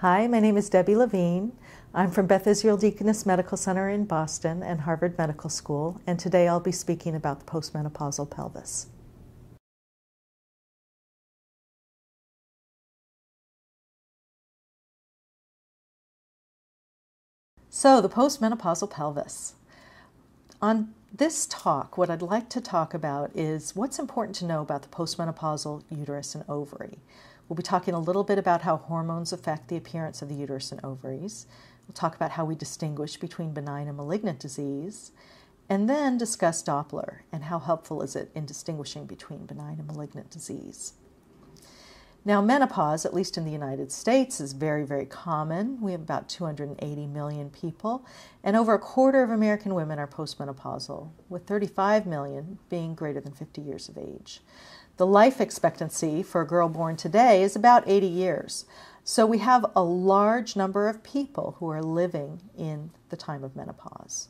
Hi, my name is Debbie Levine. I'm from Beth Israel Deaconess Medical Center in Boston and Harvard Medical School, and today I'll be speaking about the postmenopausal pelvis. So, the postmenopausal pelvis. On this talk, what I'd like to talk about is what's important to know about the postmenopausal uterus and ovary. We'll be talking a little bit about how hormones affect the appearance of the uterus and ovaries. We'll talk about how we distinguish between benign and malignant disease, and then discuss Doppler and how helpful is it in distinguishing between benign and malignant disease. Now, menopause, at least in the United States, is very, very common. We have about 280 million people, and over a quarter of American women are postmenopausal, with 35 million being greater than 50 years of age. The life expectancy for a girl born today is about 80 years. So we have a large number of people who are living in the time of menopause.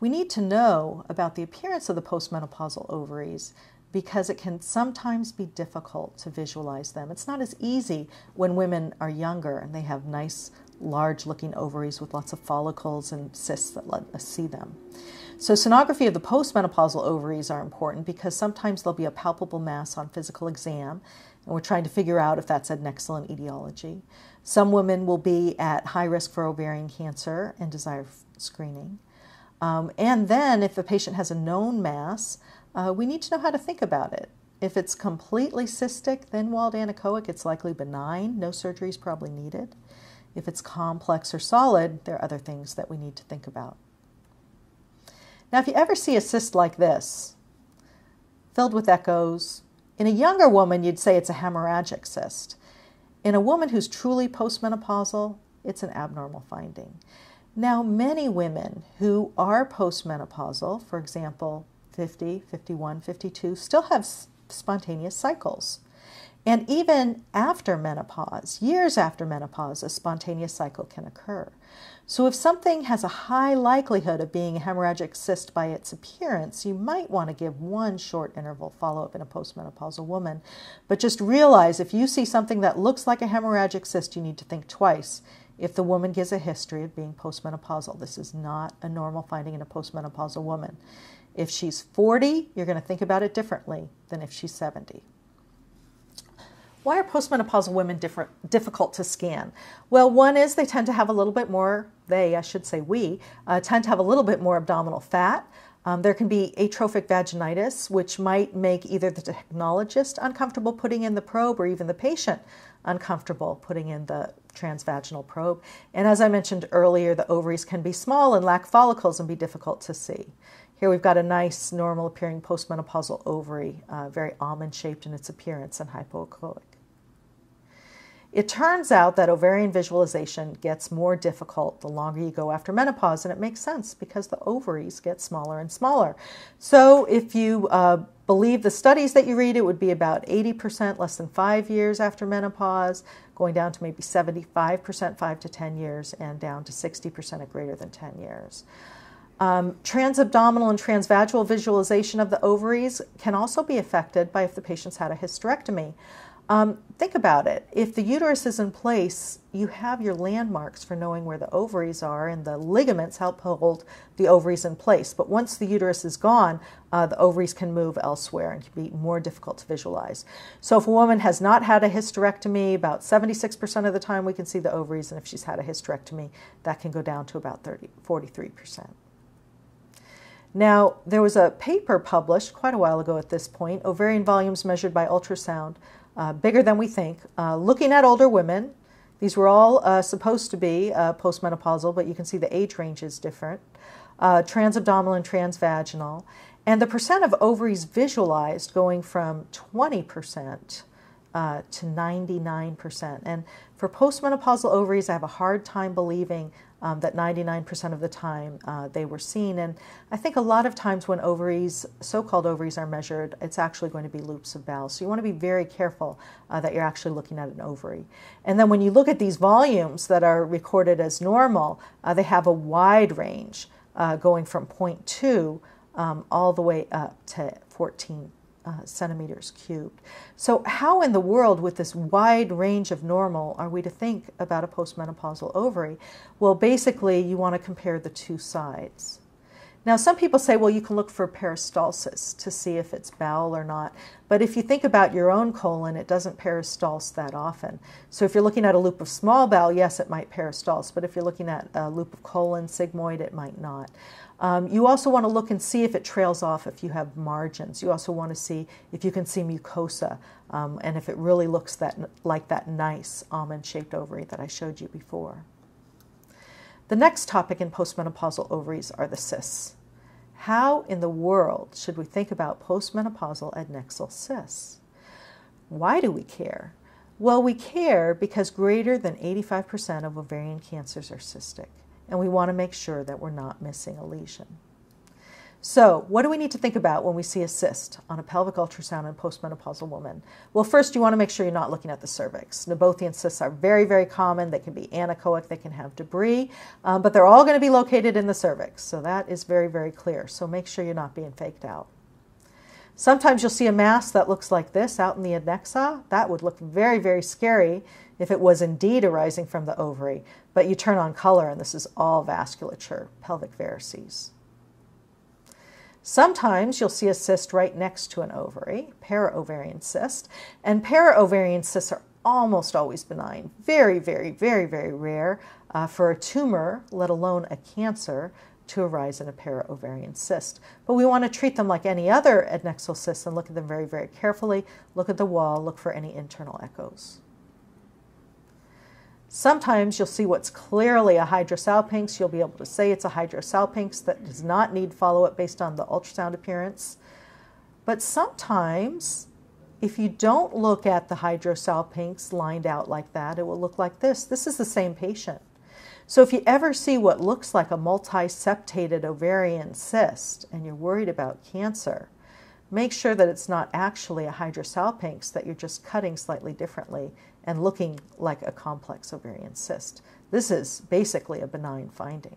We need to know about the appearance of the postmenopausal ovaries because it can sometimes be difficult to visualize them. It's not as easy when women are younger and they have nice, large looking ovaries with lots of follicles and cysts that let us see them. So, sonography of the postmenopausal ovaries are important because sometimes there'll be a palpable mass on physical exam, and we're trying to figure out if that's an adnexal etiology. Some women will be at high risk for ovarian cancer and desire screening. Um, and then, if the patient has a known mass, uh, we need to know how to think about it. If it's completely cystic, thin walled anechoic, it's likely benign. No surgery is probably needed. If it's complex or solid, there are other things that we need to think about. Now, if you ever see a cyst like this, filled with echoes, in a younger woman, you'd say it's a hemorrhagic cyst. In a woman who's truly postmenopausal, it's an abnormal finding. Now, many women who are postmenopausal, for example, 50, 51, 52, still have spontaneous cycles. And even after menopause, years after menopause, a spontaneous cycle can occur. So, if something has a high likelihood of being a hemorrhagic cyst by its appearance, you might want to give one short interval follow up in a postmenopausal woman. But just realize if you see something that looks like a hemorrhagic cyst, you need to think twice. If the woman gives a history of being postmenopausal, this is not a normal finding in a postmenopausal woman. If she's 40, you're going to think about it differently than if she's 70. Why are postmenopausal women different, difficult to scan? Well, one is they tend to have a little bit more, they, I should say we, uh, tend to have a little bit more abdominal fat. Um, there can be atrophic vaginitis, which might make either the technologist uncomfortable putting in the probe or even the patient uncomfortable putting in the transvaginal probe. And as I mentioned earlier, the ovaries can be small and lack follicles and be difficult to see. Here we've got a nice normal appearing postmenopausal ovary, uh, very almond shaped in its appearance and hypoechoic. It turns out that ovarian visualization gets more difficult the longer you go after menopause, and it makes sense because the ovaries get smaller and smaller. So, if you uh, believe the studies that you read, it would be about 80% less than five years after menopause, going down to maybe 75% five to 10 years, and down to 60% at greater than 10 years. Um, transabdominal and transvaginal visualization of the ovaries can also be affected by if the patient's had a hysterectomy. Um, think about it. If the uterus is in place, you have your landmarks for knowing where the ovaries are, and the ligaments help hold the ovaries in place. But once the uterus is gone, uh, the ovaries can move elsewhere and can be more difficult to visualize. So, if a woman has not had a hysterectomy, about 76% of the time we can see the ovaries, and if she's had a hysterectomy, that can go down to about 30, 43%. Now, there was a paper published quite a while ago at this point, ovarian volumes measured by ultrasound uh, bigger than we think. Uh, looking at older women, these were all uh, supposed to be uh, postmenopausal, but you can see the age range is different. Uh, transabdominal and transvaginal. And the percent of ovaries visualized going from 20% uh, to 99%. And for postmenopausal ovaries, I have a hard time believing um, that 99% of the time uh, they were seen. And I think a lot of times when ovaries, so called ovaries, are measured, it's actually going to be loops of bowels. So you want to be very careful uh, that you're actually looking at an ovary. And then when you look at these volumes that are recorded as normal, uh, they have a wide range uh, going from 0.2 um, all the way up to 14 uh, centimeters cubed. So, how in the world, with this wide range of normal, are we to think about a postmenopausal ovary? Well, basically, you want to compare the two sides. Now, some people say, well, you can look for peristalsis to see if it's bowel or not. But if you think about your own colon, it doesn't peristalse that often. So if you're looking at a loop of small bowel, yes, it might peristalse. But if you're looking at a loop of colon, sigmoid, it might not. Um, you also want to look and see if it trails off if you have margins. You also want to see if you can see mucosa um, and if it really looks that, like that nice almond shaped ovary that I showed you before. The next topic in postmenopausal ovaries are the cysts. How in the world should we think about postmenopausal adnexal cysts? Why do we care? Well, we care because greater than 85% of ovarian cancers are cystic, and we want to make sure that we're not missing a lesion. So, what do we need to think about when we see a cyst on a pelvic ultrasound in a postmenopausal woman? Well, first, you want to make sure you're not looking at the cervix. Nabothian cysts are very, very common. They can be anechoic, they can have debris, um, but they're all going to be located in the cervix. So, that is very, very clear. So, make sure you're not being faked out. Sometimes you'll see a mass that looks like this out in the adnexa. That would look very, very scary if it was indeed arising from the ovary. But you turn on color, and this is all vasculature, pelvic varices. Sometimes you'll see a cyst right next to an ovary, para-ovarian cyst, and para-ovarian cysts are almost always benign. Very, very, very, very rare uh, for a tumor, let alone a cancer, to arise in a para-ovarian cyst. But we want to treat them like any other adnexal cyst and look at them very, very carefully. Look at the wall, look for any internal echoes. Sometimes you'll see what's clearly a hydrosalpinx. You'll be able to say it's a hydrosalpinx that does not need follow up based on the ultrasound appearance. But sometimes, if you don't look at the hydrosalpinx lined out like that, it will look like this. This is the same patient. So if you ever see what looks like a multiseptated ovarian cyst and you're worried about cancer, make sure that it's not actually a hydrosalpinx, that you're just cutting slightly differently and looking like a complex ovarian cyst. This is basically a benign finding.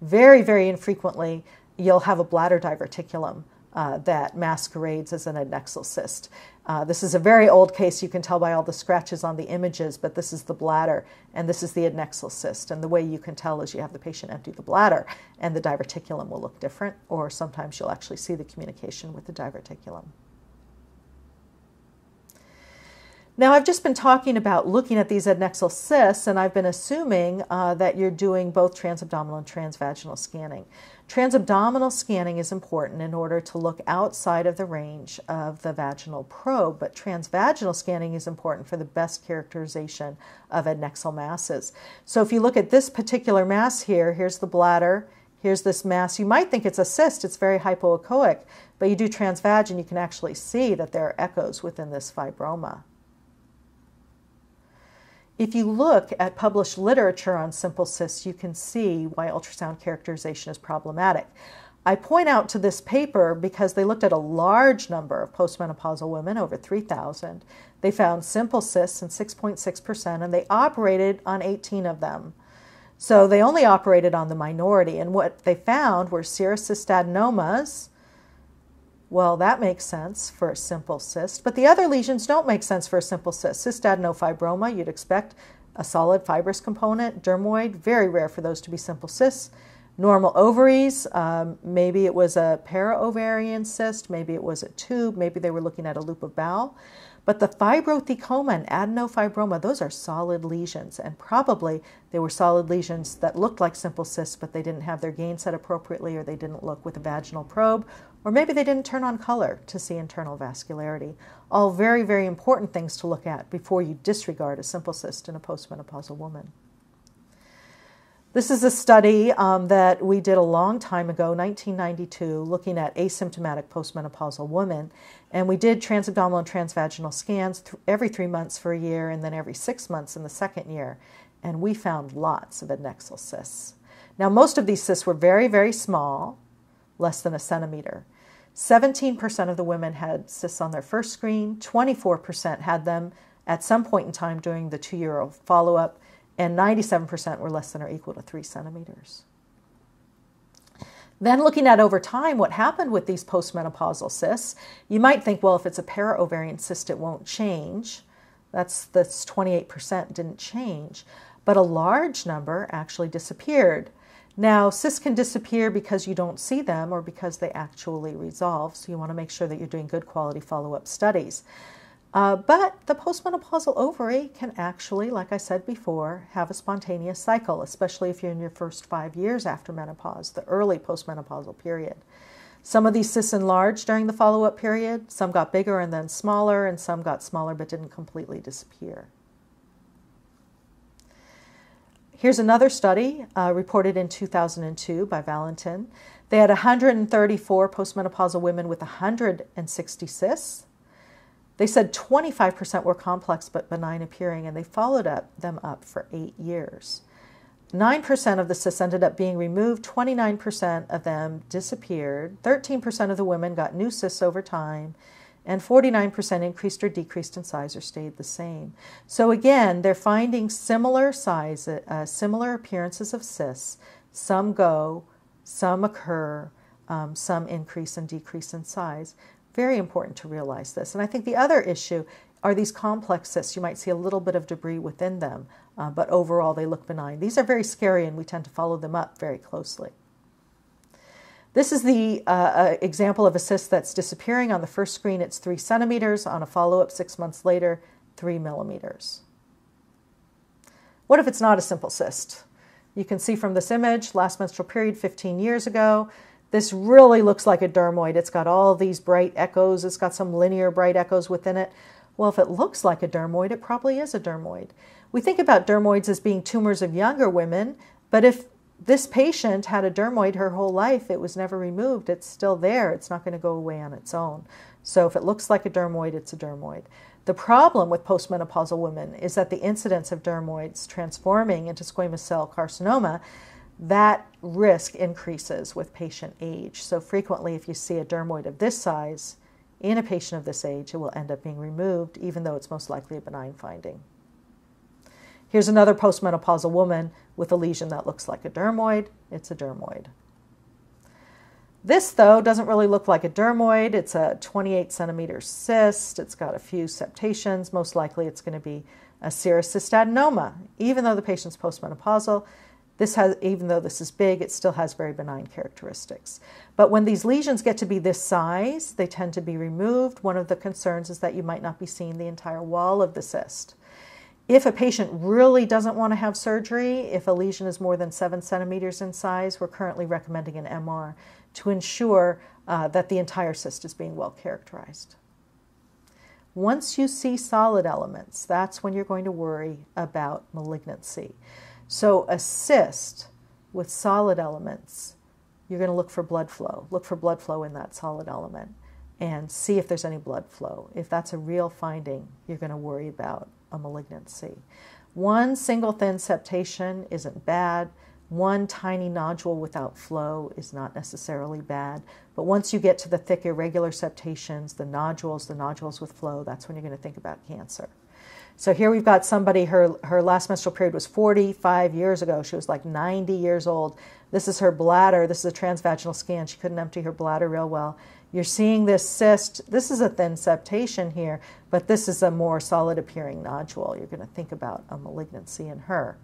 Very, very infrequently, you'll have a bladder diverticulum uh, that masquerades as an adnexal cyst. Uh, this is a very old case. You can tell by all the scratches on the images, but this is the bladder and this is the adnexal cyst. And the way you can tell is you have the patient empty the bladder and the diverticulum will look different, or sometimes you'll actually see the communication with the diverticulum. Now, I've just been talking about looking at these adnexal cysts, and I've been assuming uh, that you're doing both transabdominal and transvaginal scanning. Transabdominal scanning is important in order to look outside of the range of the vaginal probe, but transvaginal scanning is important for the best characterization of adnexal masses. So, if you look at this particular mass here, here's the bladder, here's this mass. You might think it's a cyst, it's very hypoechoic, but you do transvag and you can actually see that there are echoes within this fibroma. If you look at published literature on simple cysts, you can see why ultrasound characterization is problematic. I point out to this paper because they looked at a large number of postmenopausal women, over 3,000. They found simple cysts in 6.6%, and they operated on 18 of them. So they only operated on the minority, and what they found were serous cystadenomas, well, that makes sense for a simple cyst, but the other lesions don't make sense for a simple cyst. Cystadenofibroma, you'd expect a solid fibrous component. Dermoid, very rare for those to be simple cysts. Normal ovaries, um, maybe it was a para-ovarian cyst, maybe it was a tube, maybe they were looking at a loop of bowel. But the fibrothecoma and adenofibroma, those are solid lesions, and probably they were solid lesions that looked like simple cysts, but they didn't have their gain set appropriately, or they didn't look with a vaginal probe, or maybe they didn't turn on color to see internal vascularity. All very, very important things to look at before you disregard a simple cyst in a postmenopausal woman. This is a study um, that we did a long time ago, 1992, looking at asymptomatic postmenopausal women. And we did transabdominal and transvaginal scans th- every three months for a year and then every six months in the second year. And we found lots of adnexal cysts. Now, most of these cysts were very, very small, less than a centimeter. 17% of the women had cysts on their first screen, 24% had them at some point in time during the two year follow up and 97% were less than or equal to 3 centimeters. Then, looking at over time what happened with these postmenopausal cysts, you might think, well, if it's a para-ovarian cyst, it won't change. That's that's 28% didn't change, but a large number actually disappeared. Now, cysts can disappear because you don't see them or because they actually resolve, so you want to make sure that you're doing good quality follow up studies. Uh, but the postmenopausal ovary can actually, like I said before, have a spontaneous cycle, especially if you're in your first five years after menopause, the early postmenopausal period. Some of these cysts enlarged during the follow up period, some got bigger and then smaller, and some got smaller but didn't completely disappear. Here's another study uh, reported in 2002 by Valentin. They had 134 postmenopausal women with 160 cysts. They said 25% were complex but benign appearing, and they followed up, them up for eight years. 9% of the cysts ended up being removed, 29% of them disappeared, 13% of the women got new cysts over time, and 49% increased or decreased in size or stayed the same. So again, they're finding similar size, uh, similar appearances of cysts. Some go, some occur, um, some increase and decrease in size. Very important to realize this. And I think the other issue are these complex cysts. You might see a little bit of debris within them, uh, but overall they look benign. These are very scary and we tend to follow them up very closely. This is the uh, uh, example of a cyst that's disappearing. On the first screen, it's three centimeters. On a follow up six months later, three millimeters. What if it's not a simple cyst? You can see from this image, last menstrual period 15 years ago, this really looks like a dermoid. It's got all these bright echoes. It's got some linear bright echoes within it. Well, if it looks like a dermoid, it probably is a dermoid. We think about dermoids as being tumors of younger women, but if this patient had a dermoid her whole life, it was never removed, it's still there, it's not going to go away on its own. So if it looks like a dermoid, it's a dermoid. The problem with postmenopausal women is that the incidence of dermoids transforming into squamous cell carcinoma that risk increases with patient age. So frequently, if you see a dermoid of this size in a patient of this age, it will end up being removed, even though it's most likely a benign finding. Here's another postmenopausal woman with a lesion that looks like a dermoid. It's a dermoid. This, though, doesn't really look like a dermoid. It's a 28 centimeter cyst. It's got a few septations. Most likely, it's going to be a serous cystadenoma. Even though the patient's postmenopausal, this has, even though this is big, it still has very benign characteristics. But when these lesions get to be this size, they tend to be removed. One of the concerns is that you might not be seeing the entire wall of the cyst. If a patient really doesn't want to have surgery, if a lesion is more than seven centimeters in size, we're currently recommending an MR to ensure uh, that the entire cyst is being well characterized. Once you see solid elements, that's when you're going to worry about malignancy. So a cyst with solid elements, you're going to look for blood flow. Look for blood flow in that solid element and see if there's any blood flow. If that's a real finding, you're going to worry about a malignancy. One single thin septation isn't bad. One tiny nodule without flow is not necessarily bad. But once you get to the thick irregular septations, the nodules, the nodules with flow, that's when you're going to think about cancer. So here we've got somebody, her, her last menstrual period was 45 years ago. She was like 90 years old. This is her bladder. This is a transvaginal scan. She couldn't empty her bladder real well. You're seeing this cyst. This is a thin septation here, but this is a more solid appearing nodule. You're going to think about a malignancy in her.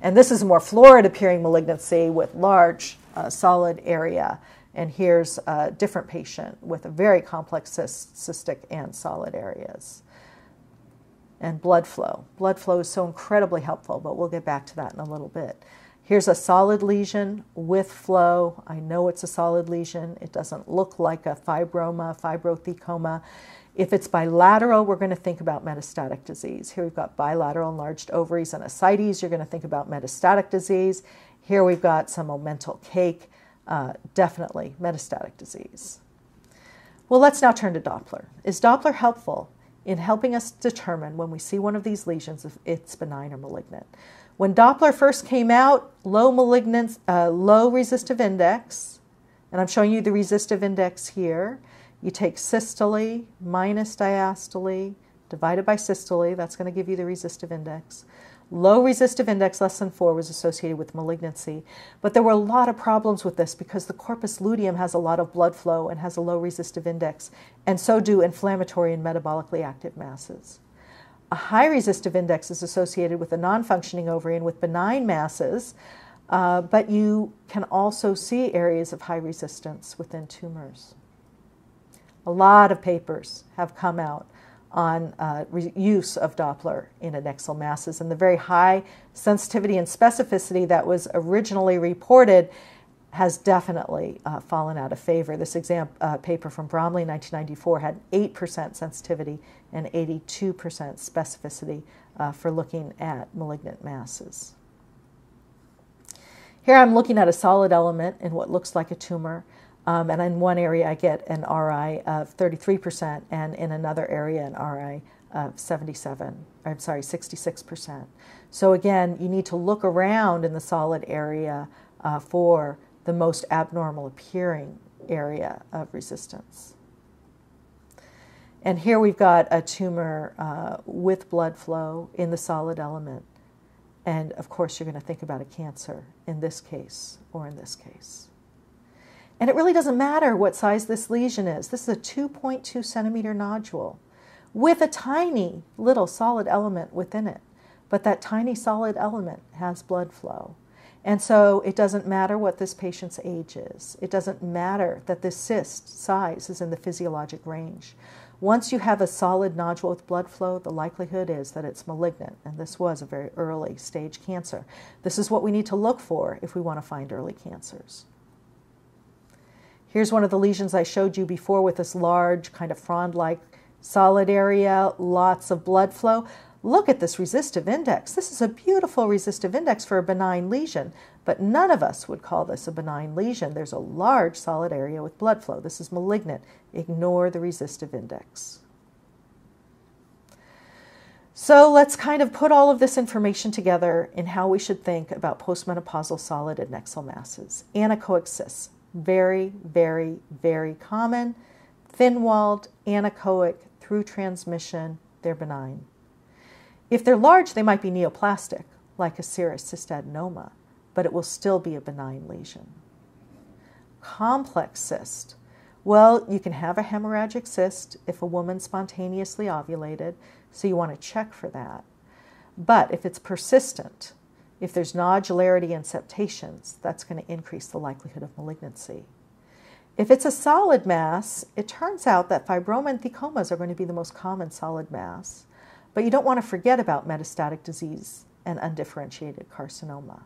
And this is a more florid appearing malignancy with large uh, solid area. And here's a different patient with a very complex cyst, cystic and solid areas and blood flow. Blood flow is so incredibly helpful, but we'll get back to that in a little bit. Here's a solid lesion with flow. I know it's a solid lesion. It doesn't look like a fibroma, fibrothecoma. If it's bilateral, we're going to think about metastatic disease. Here we've got bilateral enlarged ovaries and ascites. You're going to think about metastatic disease. Here we've got some omental cake. Uh, definitely metastatic disease. Well, let's now turn to Doppler. Is Doppler helpful in helping us determine when we see one of these lesions if it's benign or malignant. When Doppler first came out, low malignance, uh, low resistive index, and I'm showing you the resistive index here. You take systole minus diastole divided by systole, that's going to give you the resistive index. Low resistive index, less than four, was associated with malignancy. But there were a lot of problems with this because the corpus luteum has a lot of blood flow and has a low resistive index, and so do inflammatory and metabolically active masses. A high resistive index is associated with a non functioning ovary and with benign masses, uh, but you can also see areas of high resistance within tumors. A lot of papers have come out on uh, use of Doppler in adnexal masses. And the very high sensitivity and specificity that was originally reported has definitely uh, fallen out of favor. This exam, uh, paper from Bromley 1994 had 8% sensitivity and 82% specificity uh, for looking at malignant masses. Here I'm looking at a solid element in what looks like a tumor. Um, and in one area, I get an RI of 33%, and in another area, an RI of 77, I'm sorry, 66%. So again, you need to look around in the solid area uh, for the most abnormal appearing area of resistance. And here we've got a tumor uh, with blood flow in the solid element. And of course, you're going to think about a cancer in this case or in this case. And it really doesn't matter what size this lesion is. This is a 2.2 centimeter nodule with a tiny little solid element within it. But that tiny solid element has blood flow. And so it doesn't matter what this patient's age is. It doesn't matter that this cyst size is in the physiologic range. Once you have a solid nodule with blood flow, the likelihood is that it's malignant, and this was a very early stage cancer. This is what we need to look for if we want to find early cancers. Here's one of the lesions I showed you before with this large kind of frond-like solid area, lots of blood flow. Look at this resistive index. This is a beautiful resistive index for a benign lesion, but none of us would call this a benign lesion. There's a large solid area with blood flow. This is malignant. Ignore the resistive index. So let's kind of put all of this information together in how we should think about postmenopausal solid adnexal masses. Anechoic cysts, very, very, very common. Thin walled, anechoic, through transmission, they're benign. If they're large, they might be neoplastic, like a serous cystadenoma, but it will still be a benign lesion. Complex cyst. Well, you can have a hemorrhagic cyst if a woman spontaneously ovulated, so you want to check for that. But if it's persistent, if there's nodularity and septations, that's going to increase the likelihood of malignancy. If it's a solid mass, it turns out that fibroma and thecomas are going to be the most common solid mass, but you don't want to forget about metastatic disease and undifferentiated carcinoma.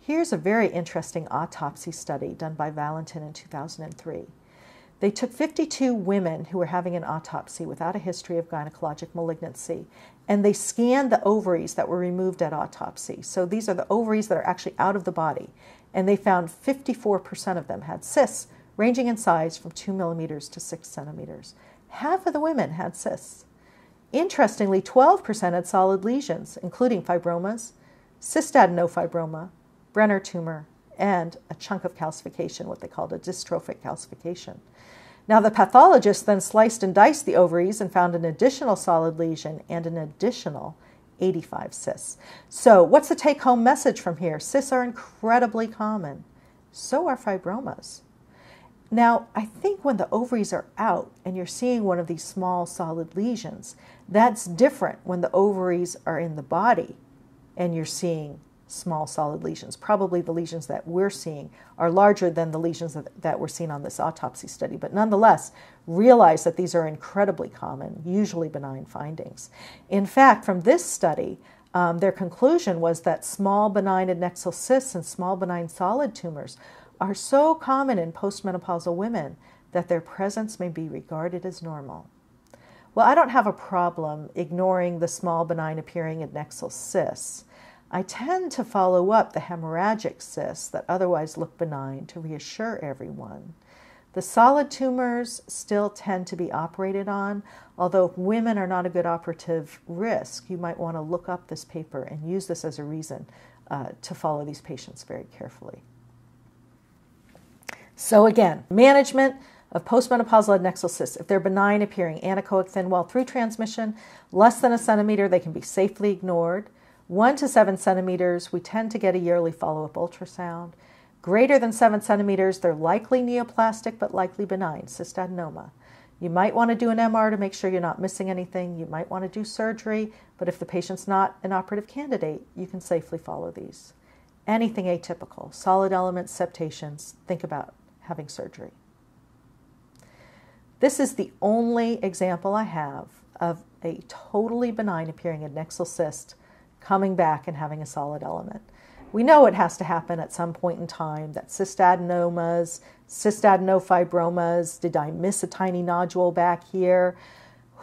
Here's a very interesting autopsy study done by Valentin in 2003. They took 52 women who were having an autopsy without a history of gynecologic malignancy, and they scanned the ovaries that were removed at autopsy. So these are the ovaries that are actually out of the body, and they found 54% of them had cysts ranging in size from 2 millimeters to 6 centimeters. Half of the women had cysts. Interestingly, 12% had solid lesions, including fibromas, cystadenofibroma, Brenner tumor, and a chunk of calcification, what they called a dystrophic calcification. Now, the pathologist then sliced and diced the ovaries and found an additional solid lesion and an additional 85 cysts. So, what's the take home message from here? Cysts are incredibly common. So are fibromas. Now, I think when the ovaries are out and you're seeing one of these small solid lesions, that's different when the ovaries are in the body and you're seeing small solid lesions. Probably the lesions that we're seeing are larger than the lesions that, that were seen on this autopsy study, but nonetheless, realize that these are incredibly common, usually benign findings. In fact, from this study, um, their conclusion was that small benign adnexal cysts and small benign solid tumors are so common in postmenopausal women that their presence may be regarded as normal. Well, I don't have a problem ignoring the small benign appearing adnexal cysts. I tend to follow up the hemorrhagic cysts that otherwise look benign to reassure everyone. The solid tumors still tend to be operated on, although women are not a good operative risk, you might want to look up this paper and use this as a reason uh, to follow these patients very carefully. So, again, management of postmenopausal adnexal cysts. If they're benign appearing, anechoic thin wall through transmission, less than a centimeter, they can be safely ignored. One to seven centimeters, we tend to get a yearly follow up ultrasound. Greater than seven centimeters, they're likely neoplastic but likely benign, cystadenoma. You might want to do an MR to make sure you're not missing anything. You might want to do surgery, but if the patient's not an operative candidate, you can safely follow these. Anything atypical, solid elements, septations, think about having surgery. This is the only example I have of a totally benign appearing adnexal cyst coming back and having a solid element. We know it has to happen at some point in time that cystadenomas, cystadenofibromas, did I miss a tiny nodule back here?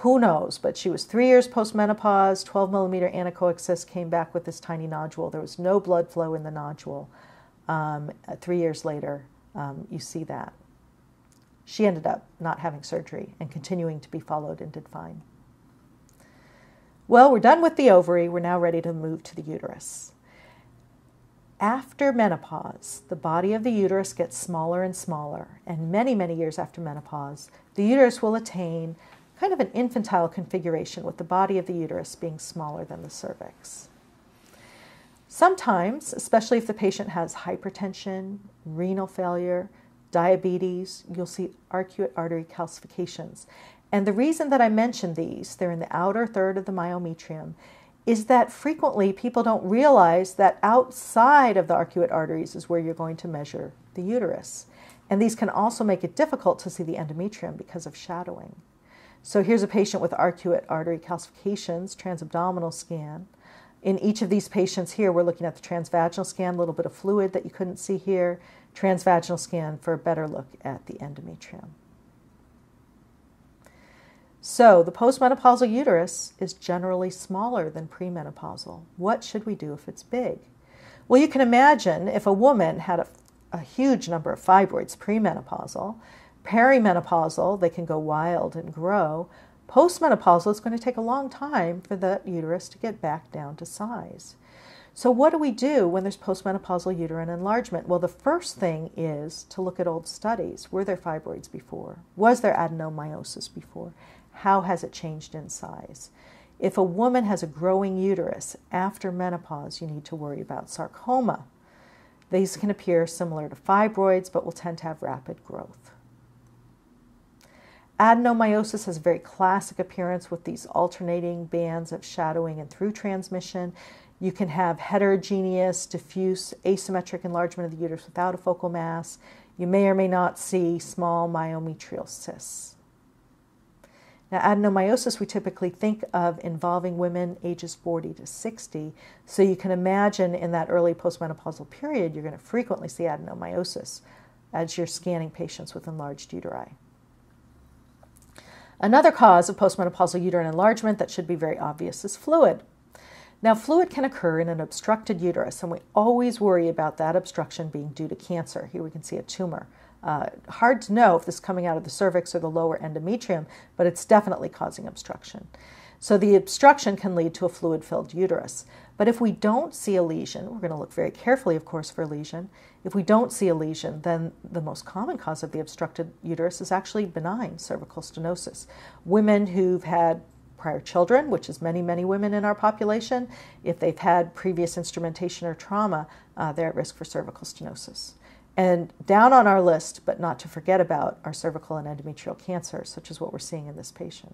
Who knows? But she was three years postmenopause, 12 millimeter anechoic cyst came back with this tiny nodule. There was no blood flow in the nodule. Um, three years later, um, you see that. She ended up not having surgery and continuing to be followed and did fine. Well, we're done with the ovary. We're now ready to move to the uterus. After menopause, the body of the uterus gets smaller and smaller, and many, many years after menopause, the uterus will attain kind of an infantile configuration with the body of the uterus being smaller than the cervix. Sometimes, especially if the patient has hypertension, renal failure, diabetes, you'll see arcuate artery calcifications. And the reason that I mention these, they're in the outer third of the myometrium, is that frequently people don't realize that outside of the arcuate arteries is where you're going to measure the uterus. And these can also make it difficult to see the endometrium because of shadowing. So here's a patient with arcuate artery calcifications, transabdominal scan. In each of these patients here, we're looking at the transvaginal scan, a little bit of fluid that you couldn't see here, transvaginal scan for a better look at the endometrium. So, the postmenopausal uterus is generally smaller than premenopausal. What should we do if it's big? Well, you can imagine if a woman had a, a huge number of fibroids premenopausal, perimenopausal, they can go wild and grow. Postmenopausal, it's going to take a long time for the uterus to get back down to size. So, what do we do when there's postmenopausal uterine enlargement? Well, the first thing is to look at old studies. Were there fibroids before? Was there adenomyosis before? How has it changed in size? If a woman has a growing uterus after menopause, you need to worry about sarcoma. These can appear similar to fibroids, but will tend to have rapid growth. Adenomyosis has a very classic appearance with these alternating bands of shadowing and through transmission. You can have heterogeneous, diffuse, asymmetric enlargement of the uterus without a focal mass. You may or may not see small myometrial cysts. Now, adenomyosis we typically think of involving women ages 40 to 60. So you can imagine in that early postmenopausal period, you're going to frequently see adenomyosis as you're scanning patients with enlarged uteri. Another cause of postmenopausal uterine enlargement that should be very obvious is fluid. Now, fluid can occur in an obstructed uterus, and we always worry about that obstruction being due to cancer. Here we can see a tumor. Uh, hard to know if this is coming out of the cervix or the lower endometrium, but it's definitely causing obstruction. So the obstruction can lead to a fluid filled uterus. But if we don't see a lesion, we're going to look very carefully, of course, for a lesion. If we don't see a lesion, then the most common cause of the obstructed uterus is actually benign cervical stenosis. Women who've had prior children, which is many, many women in our population, if they've had previous instrumentation or trauma, uh, they're at risk for cervical stenosis. And down on our list, but not to forget about, are cervical and endometrial cancers, such as what we're seeing in this patient.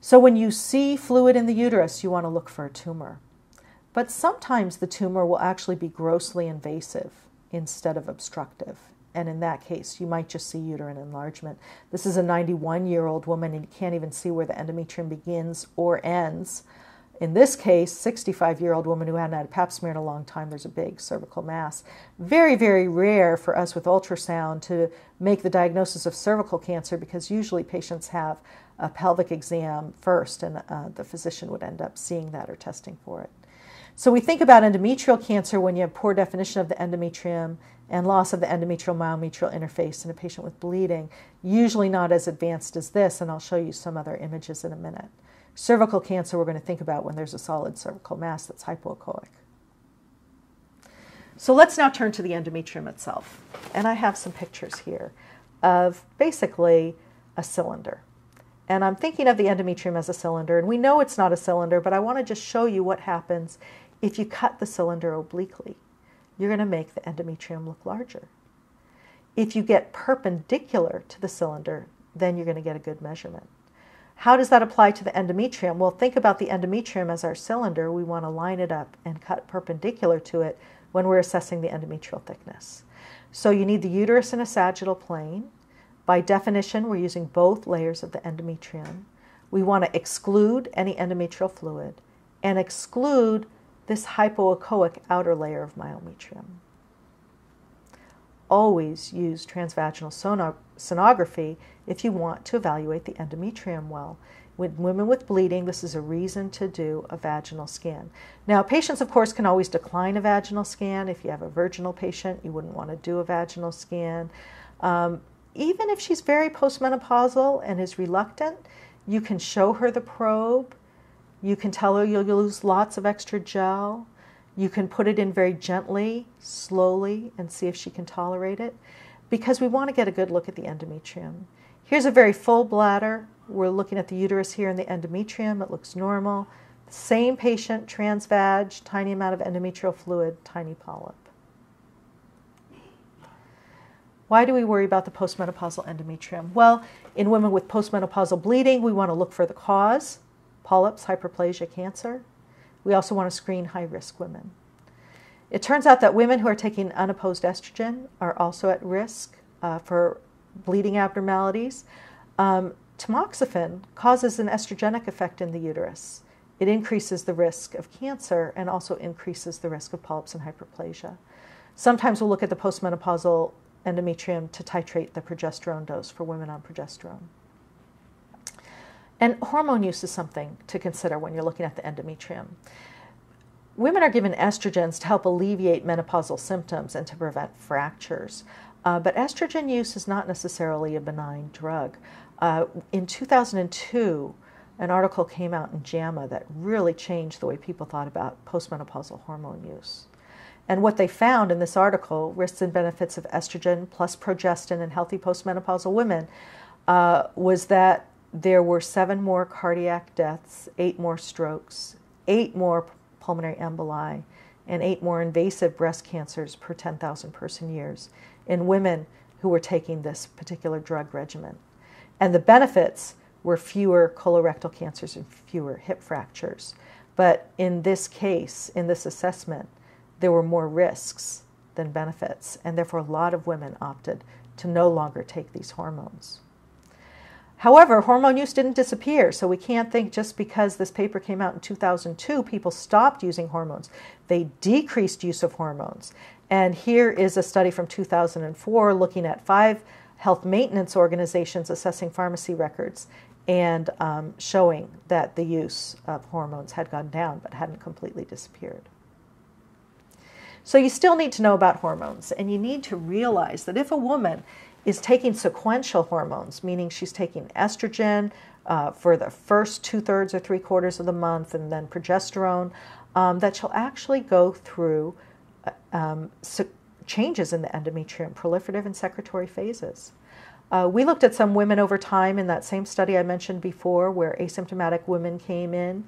So, when you see fluid in the uterus, you want to look for a tumor. But sometimes the tumor will actually be grossly invasive instead of obstructive. And in that case, you might just see uterine enlargement. This is a 91 year old woman, and you can't even see where the endometrium begins or ends. In this case, 65 year old woman who hadn't had a pap smear in a long time, there's a big cervical mass. Very, very rare for us with ultrasound to make the diagnosis of cervical cancer because usually patients have a pelvic exam first, and uh, the physician would end up seeing that or testing for it. So we think about endometrial cancer when you have poor definition of the endometrium and loss of the endometrial myometrial interface in a patient with bleeding, usually not as advanced as this, and I'll show you some other images in a minute. Cervical cancer, we're going to think about when there's a solid cervical mass that's hypoechoic. So let's now turn to the endometrium itself. And I have some pictures here of basically a cylinder. And I'm thinking of the endometrium as a cylinder, and we know it's not a cylinder, but I want to just show you what happens if you cut the cylinder obliquely. You're going to make the endometrium look larger. If you get perpendicular to the cylinder, then you're going to get a good measurement. How does that apply to the endometrium? Well, think about the endometrium as our cylinder. We want to line it up and cut perpendicular to it when we're assessing the endometrial thickness. So you need the uterus in a sagittal plane. By definition, we're using both layers of the endometrium. We want to exclude any endometrial fluid and exclude this hypoechoic outer layer of myometrium. Always use transvaginal sonography if you want to evaluate the endometrium well. With women with bleeding, this is a reason to do a vaginal scan. Now, patients, of course, can always decline a vaginal scan. If you have a virginal patient, you wouldn't want to do a vaginal scan. Um, even if she's very postmenopausal and is reluctant, you can show her the probe. You can tell her you'll use lots of extra gel. You can put it in very gently, slowly, and see if she can tolerate it because we want to get a good look at the endometrium. Here's a very full bladder. We're looking at the uterus here and the endometrium. It looks normal. Same patient, transvag, tiny amount of endometrial fluid, tiny polyp. Why do we worry about the postmenopausal endometrium? Well, in women with postmenopausal bleeding, we want to look for the cause polyps, hyperplasia, cancer. We also want to screen high risk women. It turns out that women who are taking unopposed estrogen are also at risk uh, for bleeding abnormalities. Um, tamoxifen causes an estrogenic effect in the uterus. It increases the risk of cancer and also increases the risk of polyps and hyperplasia. Sometimes we'll look at the postmenopausal endometrium to titrate the progesterone dose for women on progesterone. And hormone use is something to consider when you're looking at the endometrium. Women are given estrogens to help alleviate menopausal symptoms and to prevent fractures. Uh, but estrogen use is not necessarily a benign drug. Uh, in 2002, an article came out in JAMA that really changed the way people thought about postmenopausal hormone use. And what they found in this article, risks and benefits of estrogen plus progestin in healthy postmenopausal women, uh, was that there were seven more cardiac deaths, eight more strokes, eight more pulmonary emboli, and eight more invasive breast cancers per 10,000 person years in women who were taking this particular drug regimen. And the benefits were fewer colorectal cancers and fewer hip fractures. But in this case, in this assessment, there were more risks than benefits, and therefore a lot of women opted to no longer take these hormones. However, hormone use didn't disappear, so we can't think just because this paper came out in 2002, people stopped using hormones. They decreased use of hormones. And here is a study from 2004 looking at five health maintenance organizations assessing pharmacy records and um, showing that the use of hormones had gone down but hadn't completely disappeared. So you still need to know about hormones, and you need to realize that if a woman is taking sequential hormones, meaning she's taking estrogen uh, for the first two thirds or three quarters of the month and then progesterone, um, that she'll actually go through um, changes in the endometrium, proliferative and secretory phases. Uh, we looked at some women over time in that same study I mentioned before, where asymptomatic women came in,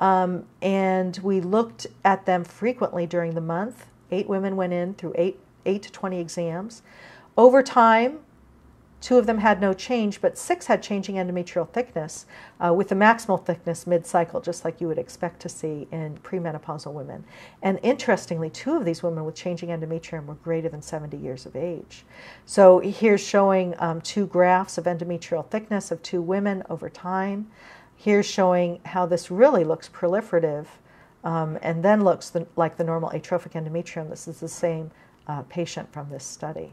um, and we looked at them frequently during the month. Eight women went in through eight, eight to 20 exams. Over time, Two of them had no change, but six had changing endometrial thickness uh, with the maximal thickness mid cycle, just like you would expect to see in premenopausal women. And interestingly, two of these women with changing endometrium were greater than 70 years of age. So here's showing um, two graphs of endometrial thickness of two women over time. Here's showing how this really looks proliferative um, and then looks the, like the normal atrophic endometrium. This is the same uh, patient from this study.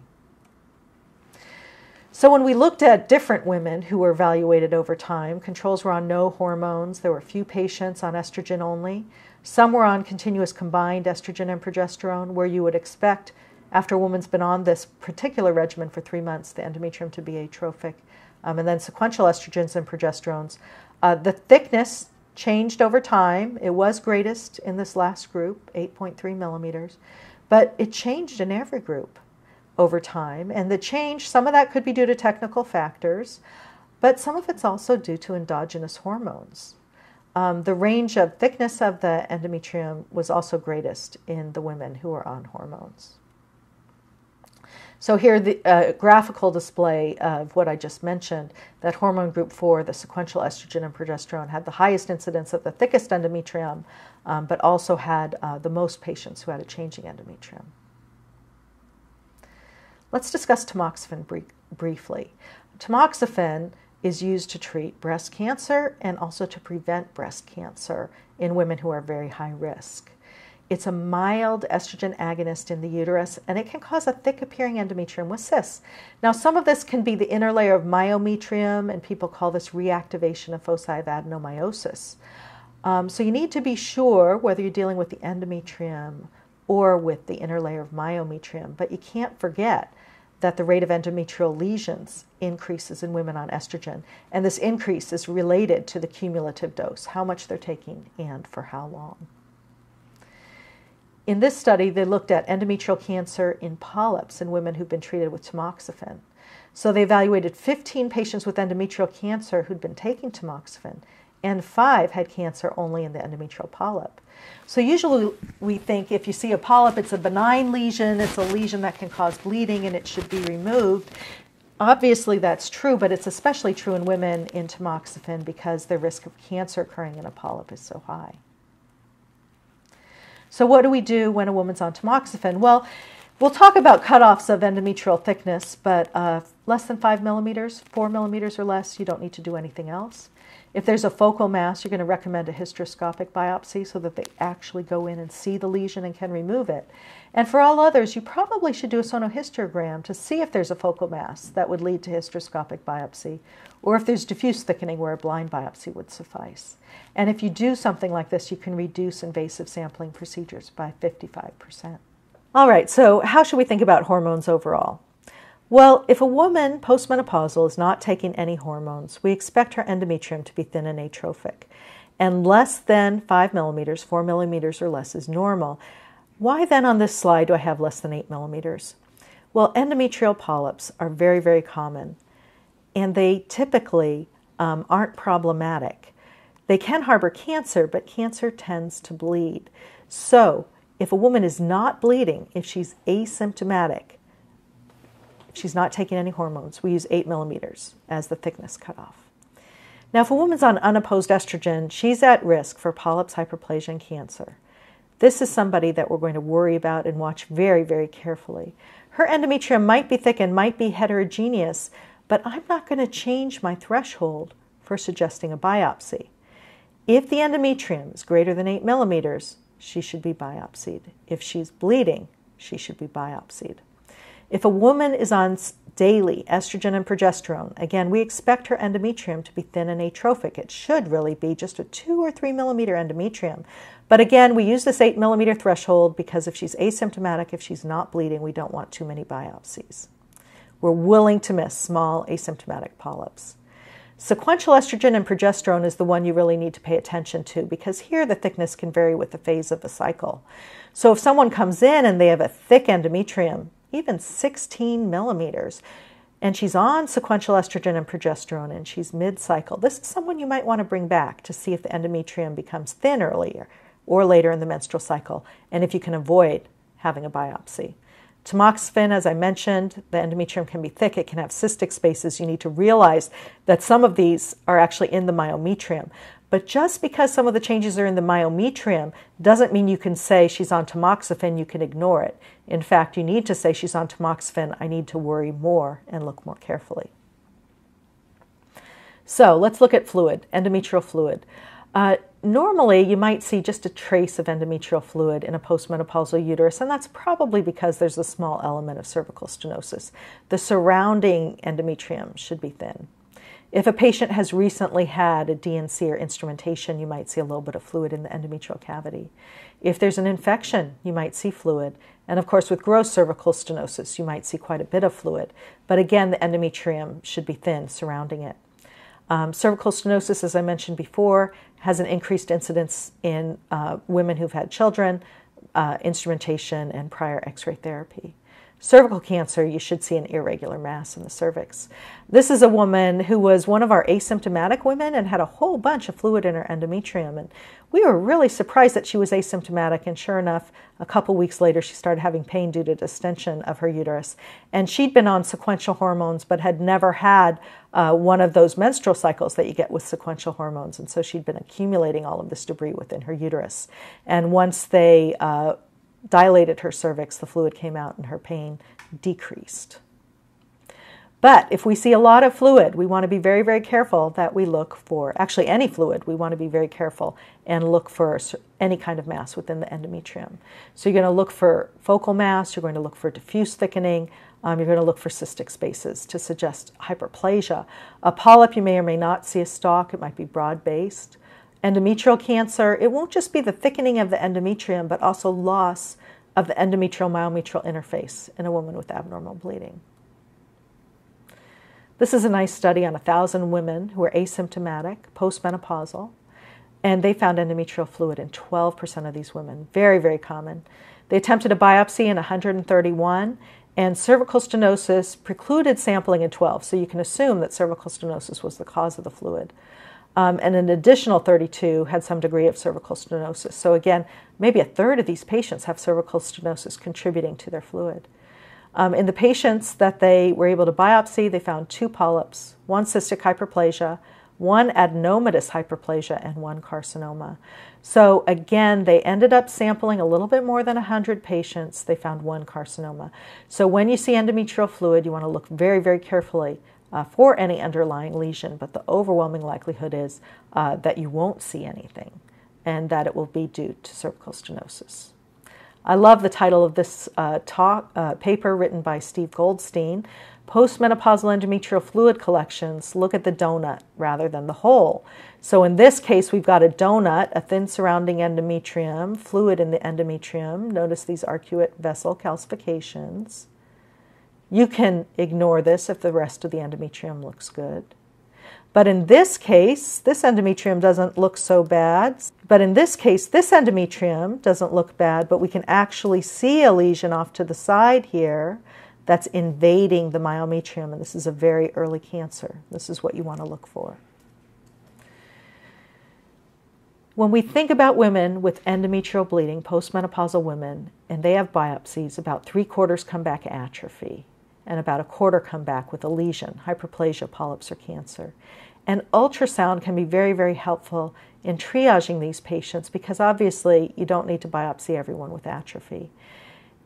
So when we looked at different women who were evaluated over time, controls were on no hormones. There were few patients on estrogen only. Some were on continuous combined estrogen and progesterone, where you would expect after a woman's been on this particular regimen for three months, the endometrium to be atrophic, um, and then sequential estrogens and progesterones. Uh, the thickness changed over time. It was greatest in this last group, 8.3 millimeters. but it changed in every group over time. And the change, some of that could be due to technical factors, but some of it's also due to endogenous hormones. Um, the range of thickness of the endometrium was also greatest in the women who were on hormones. So here the uh, graphical display of what I just mentioned, that hormone group 4, the sequential estrogen and progesterone, had the highest incidence of the thickest endometrium, um, but also had uh, the most patients who had a changing endometrium. Let's discuss tamoxifen briefly. Tamoxifen is used to treat breast cancer and also to prevent breast cancer in women who are very high risk. It's a mild estrogen agonist in the uterus, and it can cause a thick appearing endometrium with cysts. Now, some of this can be the inner layer of myometrium, and people call this reactivation of foci of adenomyosis. Um, so, you need to be sure whether you're dealing with the endometrium or with the inner layer of myometrium, but you can't forget that the rate of endometrial lesions increases in women on estrogen. And this increase is related to the cumulative dose, how much they're taking and for how long. In this study, they looked at endometrial cancer in polyps in women who've been treated with tamoxifen. So they evaluated 15 patients with endometrial cancer who'd been taking tamoxifen, and five had cancer only in the endometrial polyp. So usually we think if you see a polyp, it's a benign lesion, it's a lesion that can cause bleeding and it should be removed. Obviously that's true, but it's especially true in women in tamoxifen because the risk of cancer occurring in a polyp is so high. So what do we do when a woman's on tamoxifen? Well, we'll talk about cutoffs of endometrial thickness, but uh, less than five millimeters, four millimeters or less, you don't need to do anything else. If there's a focal mass, you're going to recommend a hysteroscopic biopsy so that they actually go in and see the lesion and can remove it. And for all others, you probably should do a sonohysterogram to see if there's a focal mass that would lead to hysteroscopic biopsy, or if there's diffuse thickening where a blind biopsy would suffice. And if you do something like this, you can reduce invasive sampling procedures by 55%. All right, so how should we think about hormones overall? Well, if a woman postmenopausal is not taking any hormones, we expect her endometrium to be thin and atrophic. And less than 5 millimeters, 4 millimeters or less is normal. Why then on this slide do I have less than 8 millimeters? Well, endometrial polyps are very, very common, and they typically um, aren't problematic. They can harbor cancer, but cancer tends to bleed. So, if a woman is not bleeding, if she's asymptomatic, She's not taking any hormones. We use 8 millimeters as the thickness cutoff. Now, if a woman's on unopposed estrogen, she's at risk for polyps, hyperplasia, and cancer. This is somebody that we're going to worry about and watch very, very carefully. Her endometrium might be thick and might be heterogeneous, but I'm not going to change my threshold for suggesting a biopsy. If the endometrium is greater than 8 millimeters, she should be biopsied. If she's bleeding, she should be biopsied. If a woman is on daily estrogen and progesterone, again, we expect her endometrium to be thin and atrophic. It should really be just a two or three millimeter endometrium. But again, we use this eight millimeter threshold because if she's asymptomatic, if she's not bleeding, we don't want too many biopsies. We're willing to miss small asymptomatic polyps. Sequential estrogen and progesterone is the one you really need to pay attention to because here the thickness can vary with the phase of the cycle. So if someone comes in and they have a thick endometrium, even 16 millimeters. And she's on sequential estrogen and progesterone and she's mid cycle. This is someone you might want to bring back to see if the endometrium becomes thin earlier or later in the menstrual cycle and if you can avoid having a biopsy. Tamoxifen, as I mentioned, the endometrium can be thick, it can have cystic spaces. You need to realize that some of these are actually in the myometrium. But just because some of the changes are in the myometrium doesn't mean you can say she's on tamoxifen, you can ignore it. In fact, you need to say she's on tamoxifen, I need to worry more and look more carefully. So let's look at fluid, endometrial fluid. Uh, normally, you might see just a trace of endometrial fluid in a postmenopausal uterus, and that's probably because there's a small element of cervical stenosis. The surrounding endometrium should be thin. If a patient has recently had a D&C or instrumentation, you might see a little bit of fluid in the endometrial cavity. If there's an infection, you might see fluid. And of course, with gross cervical stenosis, you might see quite a bit of fluid. But again, the endometrium should be thin surrounding it. Um, cervical stenosis, as I mentioned before, has an increased incidence in uh, women who've had children. uh, instrumentation and prior x ray therapy. Cervical cancer, you should see an irregular mass in the cervix. This is a woman who was one of our asymptomatic women and had a whole bunch of fluid in her endometrium. And we were really surprised that she was asymptomatic. And sure enough, a couple weeks later, she started having pain due to distension of her uterus. And she'd been on sequential hormones, but had never had uh, one of those menstrual cycles that you get with sequential hormones. And so she'd been accumulating all of this debris within her uterus. And once they uh, dilated her cervix, the fluid came out, and her pain decreased. But if we see a lot of fluid, we want to be very, very careful that we look for, actually, any fluid, we want to be very careful and look for any kind of mass within the endometrium. So you're going to look for focal mass, you're going to look for diffuse thickening, um, you're going to look for cystic spaces to suggest hyperplasia. A polyp, you may or may not see a stalk, it might be broad based endometrial cancer, it won't just be the thickening of the endometrium, but also loss of the endometrial myometrial interface in a woman with abnormal bleeding. This is a nice study on 1,000 women who are asymptomatic, postmenopausal, and they found endometrial fluid in 12% of these women. Very, very common. They attempted a biopsy in 131, and cervical stenosis precluded sampling in 12, so you can assume that cervical stenosis was the cause of the fluid. Um, and an additional 32 had some degree of cervical stenosis. So, again, maybe a third of these patients have cervical stenosis contributing to their fluid. Um, in the patients that they were able to biopsy, they found two polyps, one cystic hyperplasia, one adenomatous hyperplasia, and one carcinoma. So, again, they ended up sampling a little bit more than 100 patients. They found one carcinoma. So, when you see endometrial fluid, you want to look very, very carefully uh, for any underlying lesion, but the overwhelming likelihood is uh, that you won't see anything and that it will be due to cervical stenosis. I love the title of this uh, talk, uh, paper written by Steve Goldstein. Postmenopausal endometrial fluid collections look at the donut rather than the hole. So, in this case, we've got a donut, a thin surrounding endometrium, fluid in the endometrium. Notice these arcuate vessel calcifications. You can ignore this if the rest of the endometrium looks good. But in this case, this endometrium doesn't look so bad. But in this case, this endometrium doesn't look bad, but we can actually see a lesion off to the side here that's invading the myometrium, and this is a very early cancer. This is what you want to look for. When we think about women with endometrial bleeding, postmenopausal women, and they have biopsies, about three quarters come back atrophy and about a quarter come back with a lesion, hyperplasia, polyps, or cancer. And ultrasound can be very, very helpful in triaging these patients because obviously you don't need to biopsy everyone with atrophy.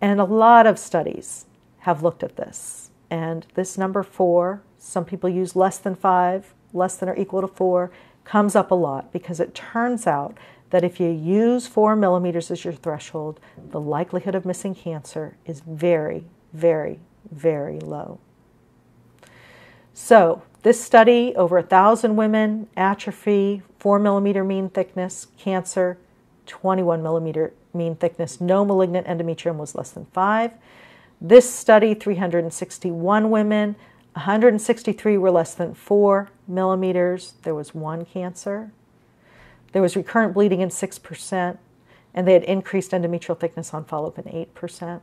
And a lot of studies have looked at this. And this number four, some people use less than five, less than or equal to four, comes up a lot because it turns out that if you use four millimeters as your threshold, the likelihood of missing cancer is very, very, very low. So, this study over a thousand women, atrophy, 4 millimeter mean thickness, cancer, 21 millimeter mean thickness, no malignant endometrium was less than 5. This study, 361 women, 163 were less than 4 millimeters. There was one cancer. There was recurrent bleeding in 6%, and they had increased endometrial thickness on follow up in 8%.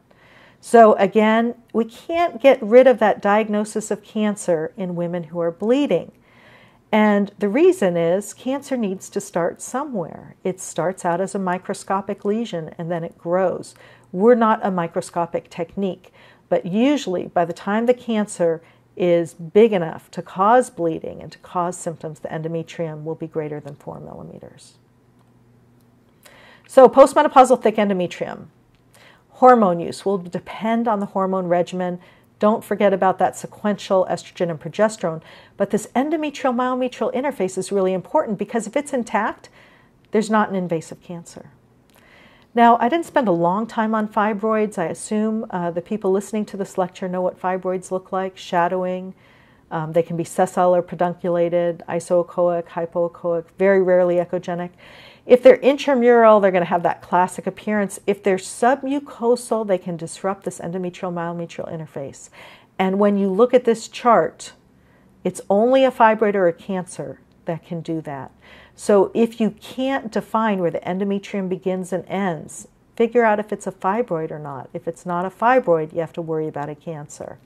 So, again, we can't get rid of that diagnosis of cancer in women who are bleeding. And the reason is cancer needs to start somewhere. It starts out as a microscopic lesion and then it grows. We're not a microscopic technique, but usually by the time the cancer is big enough to cause bleeding and to cause symptoms, the endometrium will be greater than four millimeters. So, postmenopausal thick endometrium. Hormone use will depend on the hormone regimen. Don't forget about that sequential estrogen and progesterone. But this endometrial myometrial interface is really important because if it's intact, there's not an invasive cancer. Now, I didn't spend a long time on fibroids. I assume uh, the people listening to this lecture know what fibroids look like shadowing. Um, they can be sessile or pedunculated, isoechoic, hypoechoic, very rarely echogenic. If they're intramural, they're going to have that classic appearance. If they're submucosal, they can disrupt this endometrial myometrial interface. And when you look at this chart, it's only a fibroid or a cancer that can do that. So if you can't define where the endometrium begins and ends, figure out if it's a fibroid or not. If it's not a fibroid, you have to worry about a cancer.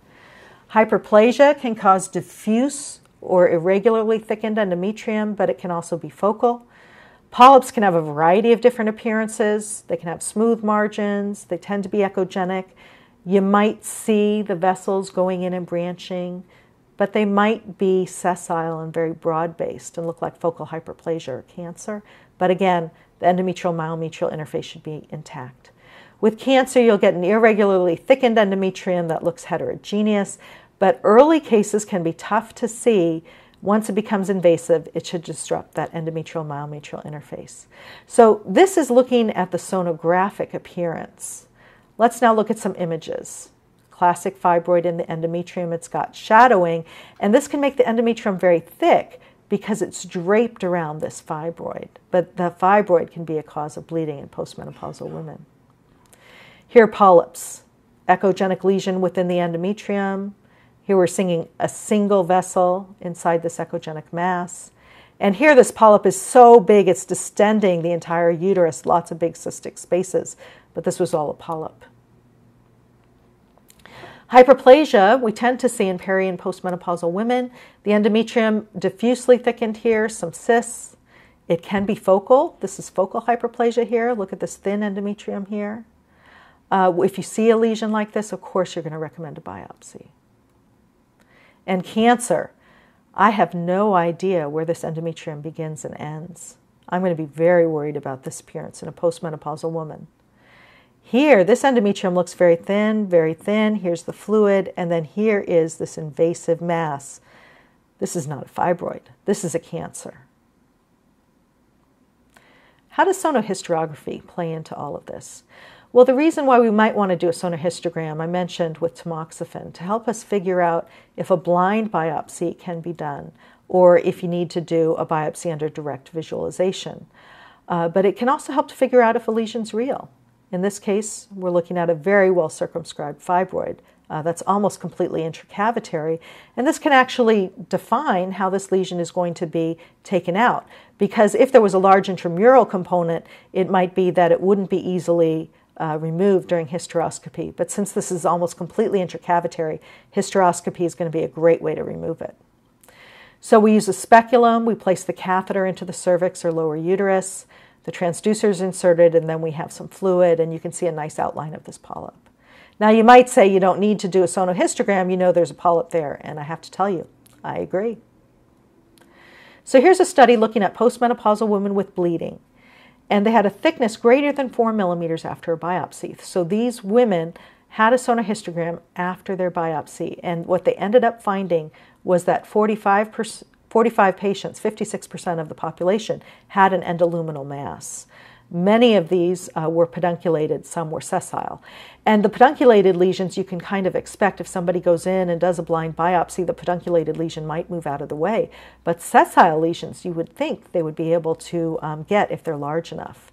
Hyperplasia can cause diffuse or irregularly thickened endometrium, but it can also be focal. Polyps can have a variety of different appearances. They can have smooth margins, they tend to be echogenic. You might see the vessels going in and branching, but they might be sessile and very broad based and look like focal hyperplasia or cancer. But again, the endometrial myometrial interface should be intact. With cancer, you'll get an irregularly thickened endometrium that looks heterogeneous, but early cases can be tough to see. Once it becomes invasive, it should disrupt that endometrial myometrial interface. So, this is looking at the sonographic appearance. Let's now look at some images. Classic fibroid in the endometrium, it's got shadowing, and this can make the endometrium very thick because it's draped around this fibroid. But the fibroid can be a cause of bleeding in postmenopausal women. Here polyps, echogenic lesion within the endometrium. Here we're seeing a single vessel inside this echogenic mass. And here this polyp is so big it's distending the entire uterus, lots of big cystic spaces. But this was all a polyp. Hyperplasia, we tend to see in peri and postmenopausal women. The endometrium diffusely thickened here, some cysts. It can be focal. This is focal hyperplasia here. Look at this thin endometrium here. Uh, if you see a lesion like this, of course, you're going to recommend a biopsy. And cancer, I have no idea where this endometrium begins and ends. I'm going to be very worried about this appearance in a postmenopausal woman. Here, this endometrium looks very thin, very thin. Here's the fluid, and then here is this invasive mass. This is not a fibroid, this is a cancer. How does sonohysterography play into all of this? Well, the reason why we might want to do a sonohysterogram, I mentioned with tamoxifen to help us figure out if a blind biopsy can be done or if you need to do a biopsy under direct visualization. Uh, but it can also help to figure out if a lesion's real. In this case, we're looking at a very well circumscribed fibroid uh, that's almost completely intracavitary. And this can actually define how this lesion is going to be taken out. Because if there was a large intramural component, it might be that it wouldn't be easily uh, removed during hysteroscopy. But since this is almost completely intracavitary, hysteroscopy is going to be a great way to remove it. So we use a speculum, we place the catheter into the cervix or lower uterus. The transducer is inserted, and then we have some fluid, and you can see a nice outline of this polyp. Now, you might say you don't need to do a sonohysterogram, you know there's a polyp there, and I have to tell you, I agree. So, here's a study looking at postmenopausal women with bleeding, and they had a thickness greater than four millimeters after a biopsy. So, these women had a sonohysterogram after their biopsy, and what they ended up finding was that 45%, 45 patients, 56% of the population, had an endoluminal mass. Many of these uh, were pedunculated, some were sessile. And the pedunculated lesions you can kind of expect if somebody goes in and does a blind biopsy, the pedunculated lesion might move out of the way. But sessile lesions, you would think they would be able to um, get if they're large enough.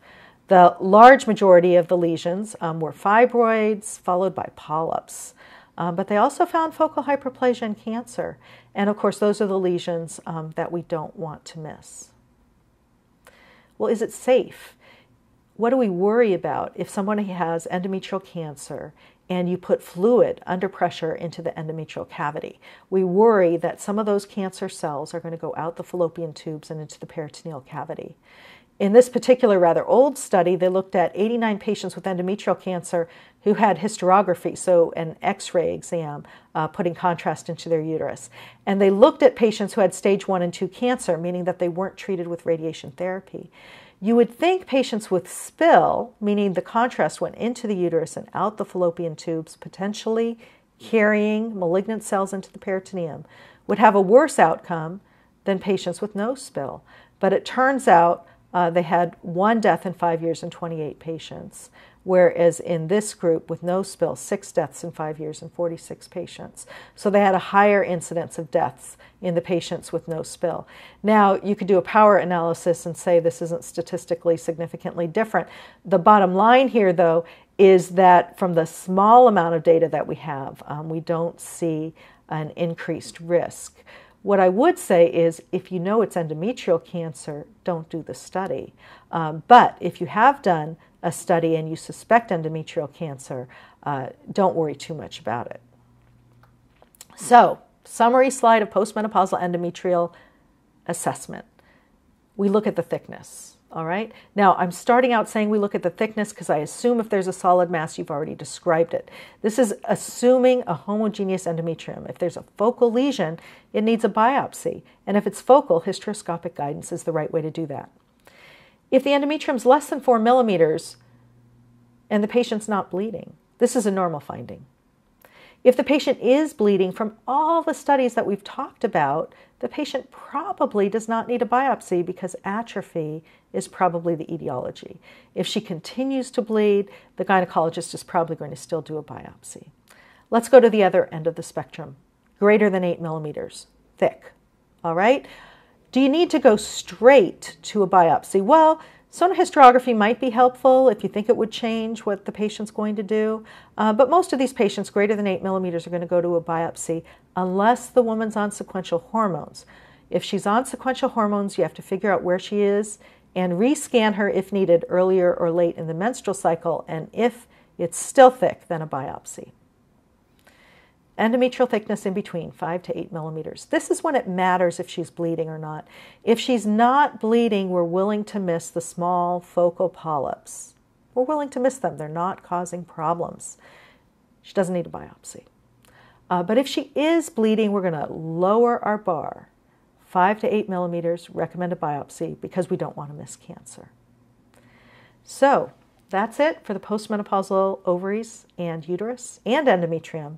The large majority of the lesions um, were fibroids, followed by polyps. Um, but they also found focal hyperplasia and cancer. And of course, those are the lesions um, that we don't want to miss. Well, is it safe? What do we worry about if someone has endometrial cancer and you put fluid under pressure into the endometrial cavity? We worry that some of those cancer cells are going to go out the fallopian tubes and into the peritoneal cavity. In this particular rather old study, they looked at 89 patients with endometrial cancer who had hysterography, so an x ray exam, uh, putting contrast into their uterus. And they looked at patients who had stage one and two cancer, meaning that they weren't treated with radiation therapy. You would think patients with spill, meaning the contrast went into the uterus and out the fallopian tubes, potentially carrying malignant cells into the peritoneum, would have a worse outcome than patients with no spill. But it turns out uh, they had one death in five years in 28 patients, whereas in this group with no spill, six deaths in five years and 46 patients. So they had a higher incidence of deaths in the patients with no spill. Now, you could do a power analysis and say this isn't statistically significantly different. The bottom line here, though, is that from the small amount of data that we have, um, we don't see an increased risk. What I would say is if you know it's endometrial cancer, don't do the study. Um, but if you have done a study and you suspect endometrial cancer, uh, don't worry too much about it. So, summary slide of postmenopausal endometrial assessment. We look at the thickness. All right. Now, I'm starting out saying we look at the thickness because I assume if there's a solid mass, you've already described it. This is assuming a homogeneous endometrium. If there's a focal lesion, it needs a biopsy. And if it's focal, hysteroscopic guidance is the right way to do that. If the endometrium is less than four millimeters and the patient's not bleeding, this is a normal finding. If the patient is bleeding from all the studies that we've talked about, the patient probably does not need a biopsy because atrophy is probably the etiology. If she continues to bleed, the gynecologist is probably going to still do a biopsy. Let's go to the other end of the spectrum greater than 8 millimeters, thick. All right? Do you need to go straight to a biopsy? Well, Sonohysterography might be helpful if you think it would change what the patient's going to do, uh, but most of these patients greater than 8 millimeters are going to go to a biopsy unless the woman's on sequential hormones. If she's on sequential hormones, you have to figure out where she is and rescan her if needed earlier or late in the menstrual cycle, and if it's still thick, then a biopsy endometrial thickness in between 5 to 8 millimeters. This is when it matters if she's bleeding or not. If she's not bleeding, we're willing to miss the small focal polyps. We're willing to miss them. They're not causing problems. She doesn't need a biopsy. Uh, but if she is bleeding, we're going to lower our bar. 5 to 8 millimeters, recommend a biopsy because we don't want to miss cancer. So that's it for the postmenopausal ovaries and uterus and endometrium.